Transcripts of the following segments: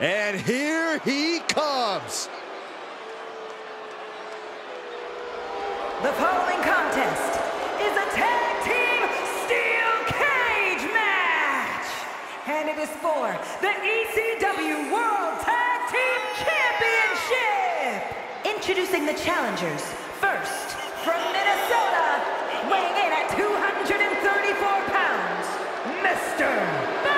And here he comes. The following contest is a tag team steel cage match. And it is for the ECW World Tag Team Championship. Introducing the challengers. First, from Minnesota, weighing in at 234 pounds, Mr.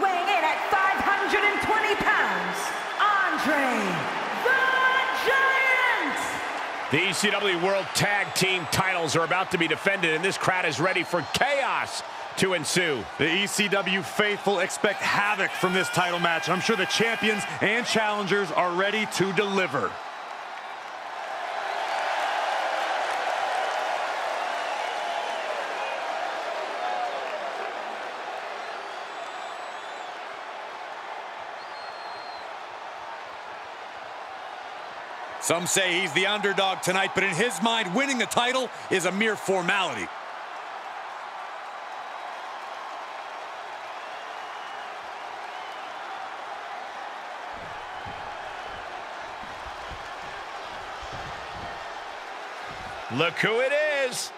weighing in at 520 pounds, Andre the Giant! The ECW World Tag Team titles are about to be defended, and this crowd is ready for chaos to ensue. The ECW faithful expect havoc from this title match. I'm sure the champions and challengers are ready to deliver. Some say he's the underdog tonight, but in his mind, winning the title is a mere formality. Look who it is.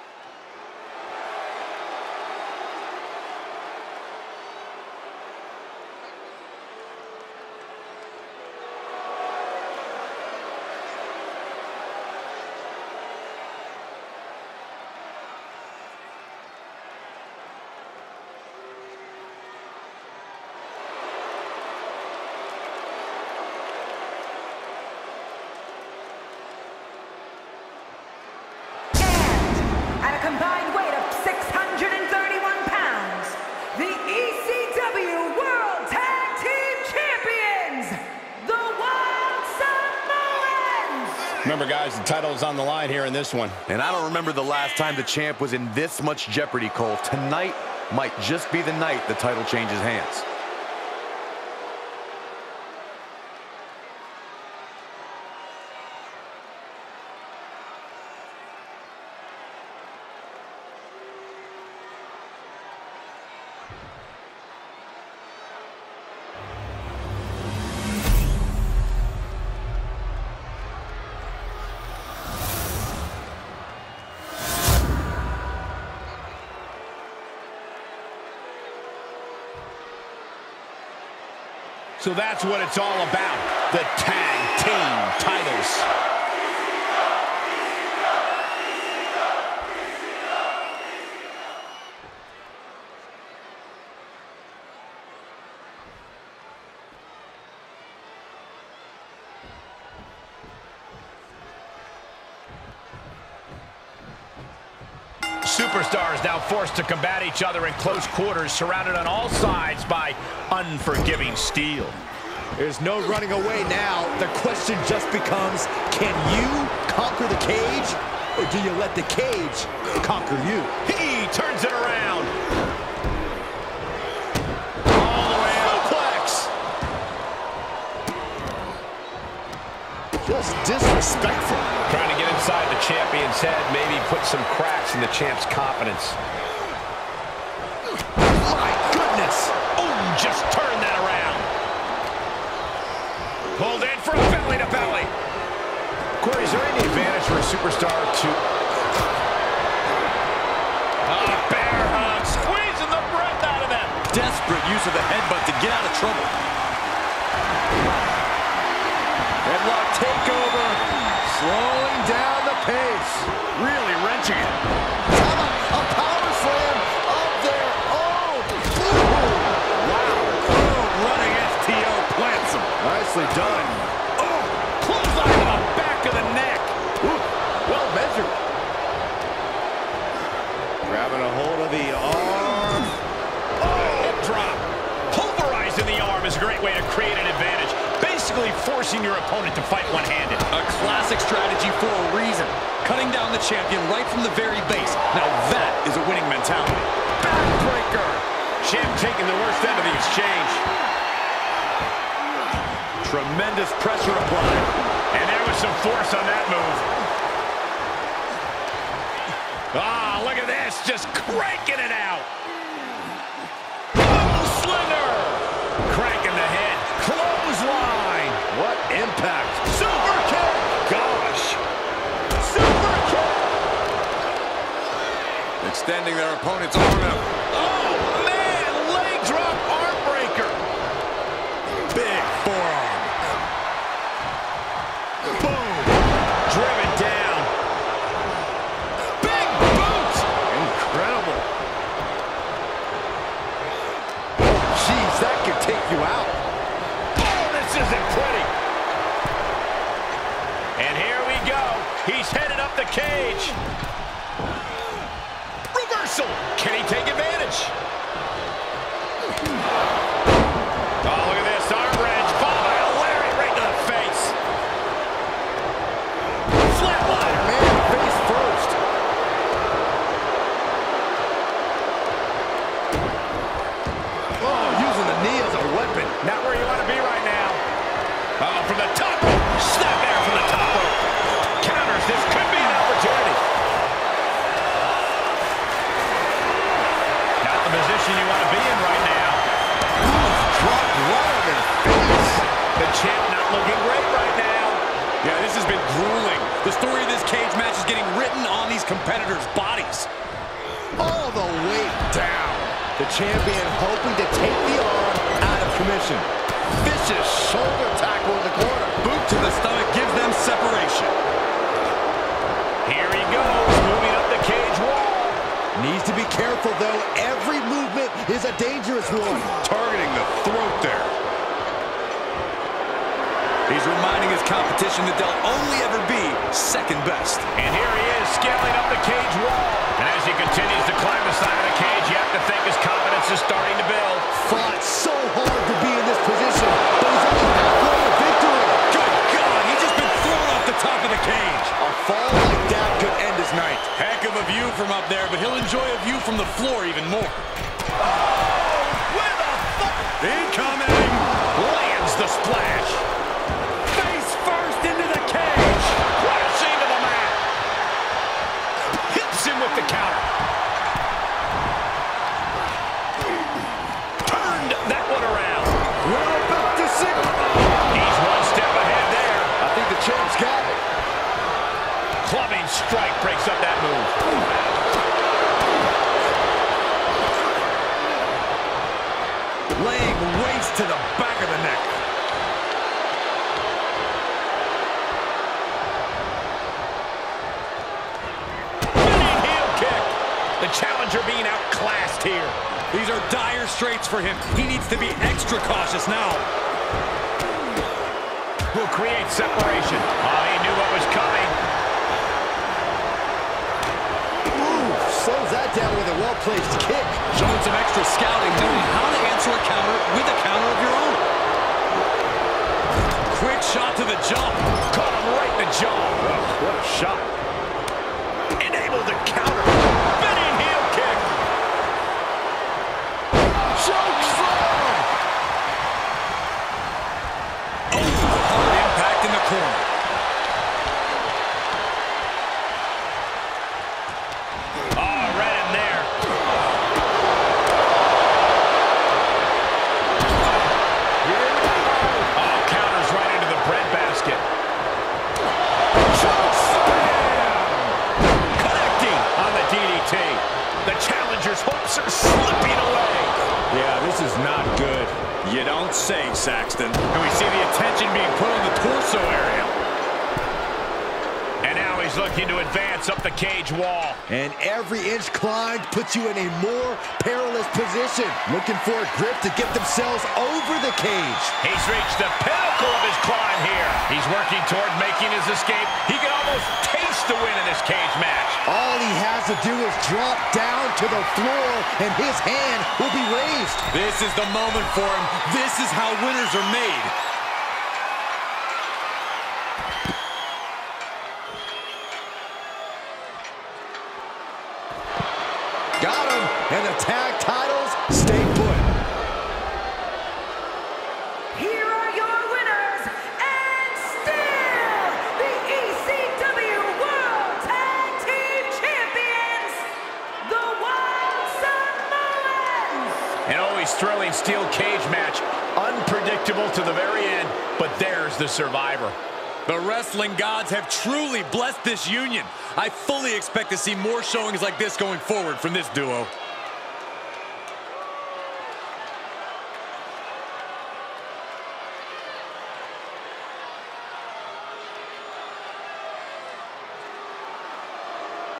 And at a combined weight of 631 pounds, the ECW World Tag Team Champions, the Wild Samoans! Remember, guys, the title is on the line here in this one. And I don't remember the last time the champ was in this much jeopardy, Cole. Tonight might just be the night the title changes hands. So that's what it's all about, the tag team titles. Superstars now forced to combat each other in close quarters, surrounded on all sides by unforgiving steel. There's no running away now. The question just becomes, can you conquer the cage, or do you let the cage conquer you? He turns it around. All the way. Suplex. Just disrespectful. Trying to inside the champion's head, maybe put some cracks in the champ's confidence. My goodness. Oh, just turn that around. Pulled in for a belly to belly. Corey, is there any advantage for a superstar to... Ah, bear hug, squeezing the breath out of. Desperate use of the headbutt to get out of trouble. Headlock takeover. Slowing down the pace. Really wrenching it. A power slam of their own. Wow. Boom. Running STO plants him. Nicely done. Oh, clothesline to the back of the neck. Ooh, well measured. Grabbing a hold of the arm. Oh, hip drop. Pulverizing the arm is a great way to create an advantage. Opponent to fight one-handed. A classic strategy for a reason. Cutting down the champion right from the very base. Now that is a winning mentality. Backbreaker. Champ taking the worst end of the exchange. Tremendous pressure applied. And there was some force on that move. Ah, look at this. Just cranking it out. Extending their opponent's arm out. Oh, man. Leg drop arm breaker. Big forearm. Boom. Driven down. Big boot. Incredible. Jeez, that could take you out. Oh, this isn't pretty. And here we go. He's headed up the cage. Reversal. Can he take advantage? Looking great right now. Yeah, this has been grueling. The story of this cage match is getting written on these competitors' bodies. All the weight down. The champion hoping to take the arm out of commission. Vicious shoulder tackle in the corner. Boot to the stomach gives them separation. Here he goes, moving up the cage wall. Needs to be careful, though. Every movement is a dangerous one. Targeting the throat there. He's reminding his competition that they'll only ever be second best. And here he is, scaling up the cage wall. And as he continues to climb the side of the cage, you have to think his confidence is starting to build. Fought so hard to be in this position, but he's only halfway to victory. Good God, he's just been thrown off the top of the cage. A fall like that could end his night. Heck of a view from up there, but he'll enjoy a view from the floor even more. Here. These are dire straits for him. He needs to be extra cautious now. Will create separation. Oh, he knew what was coming. Ooh, slows that down with a well-placed kick. Showing some extra scouting, knowing how to answer a counter with a counter of your own. Quick shot to the jump. Caught him right in the jaw. What a shot. Enabled to counter. Spinning heel kick. Choke slam. Hard impact in the corner. Oh, right in there. Oh, counters right into the breadbasket. Choke slam. Connecting on the DDT. The challenger's hopes are slipping away. Yeah, this is not good. You don't say, Saxton. And we see the attention being put on the torso area. And now he's looking to advance up the cage wall. And every inch climbed puts you in a more perilous position. Looking for a grip to get themselves over the cage. He's reached the pinnacle of his climb here. He's working toward making his escape. He can almost taste the win in this cage match. All he has to do is drop down to the floor, and his hand will be raised. This is the moment for him. This is how winners are made. Survivor. The wrestling gods have truly blessed this union. I fully expect to see more showings like this going forward from this duo.